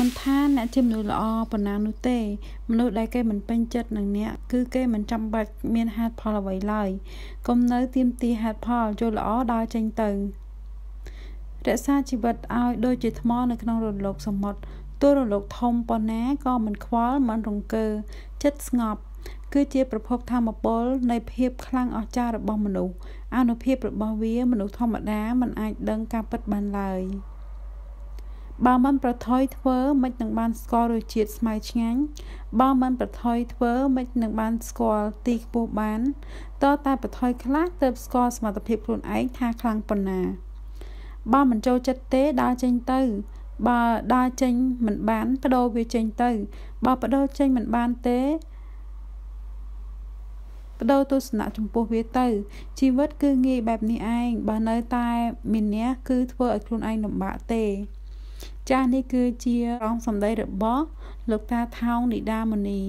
មិនថាអ្នកជាមនុស្សល្អប៉ុណ្ណានោះទេ មនុស្សដែលគេមិនពេញចិត្តនឹងអ្នកគឺគេមិនចាំបាច់មានហេតុផលអ្វីឡើយកុំនៅទាមទារហេតុផលចូលល្អដើរចេញទៅរក្សាជីវិតឲ្យដូចជាថ្មនៅក្នុងរលកសមុទ្រទោះរលកធំប៉ុណ្ណាក៏មិនខ្វល់មិនរង្គើចិត្តស្ងប់គឺជាប្រភពធម្មពលនៃភាពខ្លាំងអស្ចារ្យរបស់មនុស្សអនុភាពរបស់វាមនុស្សធម្មតាមិនអាចដឹងការពិតបានឡើយ បើមិនប្រថុយធ្វើមិននឹងបានស្គាល់រសជាតិស្មៅឆ្ងាញ់បើមិនប្រថុយធ្វើមិននឹងបានស្គាល់ទីខ្ពស់បានតើតែប្រថុយខ្លះទើបស្គាល់សមត្ថភាពខ្លួនឯងថាខ្លាំងប៉ុណ្ណាបើមិនចូលចិត្តទេដើរចេញទៅ បើដើរចេញមិនបានបដូរវាចេញទៅ បើបដូរចេញមិនបានទេបដូរទស្សនៈចំពោះវាទៅ ជីវិតគឺងាយបែបនេះឯងបើនៅតែមានះគឺធ្វើឲ្យខ្លួនឯងលំបាកទេ ចាស់នេះគឺជារងសម្ដីរបស់លោកតាថោងនីដាមនី